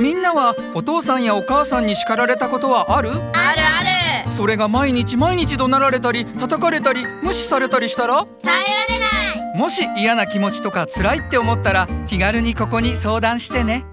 みんなはお父さんやお母さんに叱られたことはある？あるある。それが毎日毎日怒鳴られたり叩かれたり無視されたりしたら？耐えられない。もし嫌な気持ちとか辛いって思ったら気軽にここに相談してね。